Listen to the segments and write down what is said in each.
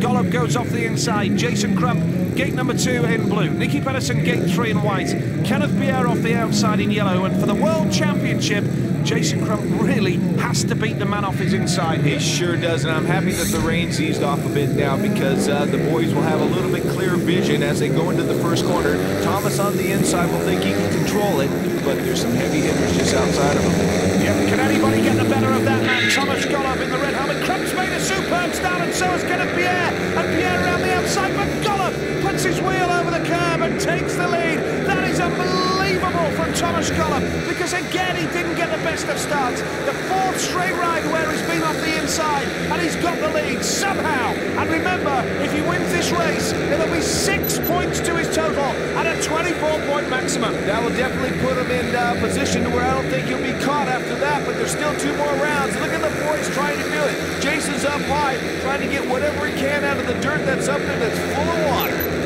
Gollob goes off the inside. Jason Crump, gate number two in blue. Nicki Pedersen, gate three in white. Kenneth Bjerre off the outside in yellow. And for the World Championship, Jason Crump really has to beat the man off his inside He sure does, and I'm happy that the rain's eased off a bit now because uh, the boys will have a little bit clearer vision as they go into the first corner. Thomas on the inside will think he can control it, but there's some heavy hitters just outside of him. Yeah, can anybody get the better of that man? Thomas Gollob in the red helmet. Crump's made a superb start, and so has Kenneth Bjerre around the outside, but Puts his wheel over the curb and takes the lead. That is unbelievable from Thomas Gollob because again he didn't get the best of starts. The fourth straight ride where he's been off the inside and he's got the lead somehow. And remember, if he wins this race, it'll be six points to his total and a 24-point maximum. That will definitely put him in uh, position where I don't think he'll be caught after that, but there's still two more rounds. Look at the boys trying to do it. Jason's up high, trying to get whatever he can out of the dirt that's up there that's full of water.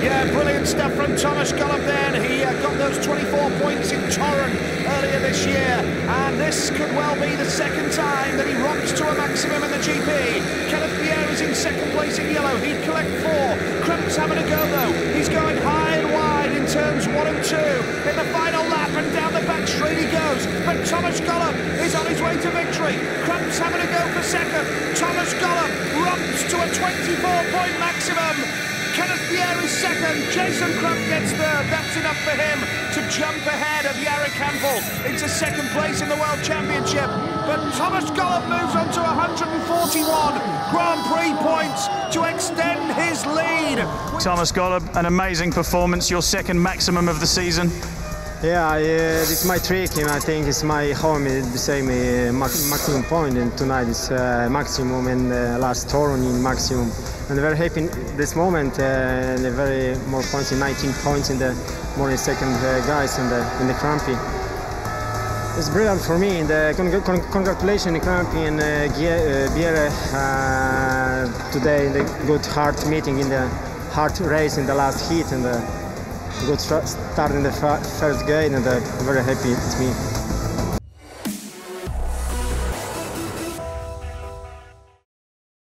Yeah, brilliant stuff from Thomas Gollob then. He uh, got those 24 points in Torrent earlier this year, and this could well be the second time that he romps to a maximum in the GP. Kenneth Bjerre is in second place in yellow. He'd collect four. Crump's having a go though. He's going high and wide in turns one and two. In the final lap and down the back straight he goes. But Thomas Gollob is on his way to victory. Crump's having a go for second. Thomas Gollob romps to a 24-point maximum. Kenneth Bjerre is second. Jason Crump gets third. That's enough for him to jump ahead of Jarek Hampel into second place in the World Championship. But Thomas Gollob moves on to 141 Grand Prix points to extend his lead. Thomas Gollob, an amazing performance, your second maximum of the season. Yeah, uh, it's my trick, and I think it's my home. It's the same uh, maximum point, and tonight is uh, maximum, and uh, last turn in maximum. And very happy in this moment, uh, and very more points in 19 points in the more in second uh, guys in the in the crampy. It's brilliant for me. And uh, con con congratulations, Crampy and uh, Bjerre, uh, today in the good hard meeting in the hard race in the last heat and. the good start in the first gate and I'm very happy it's me.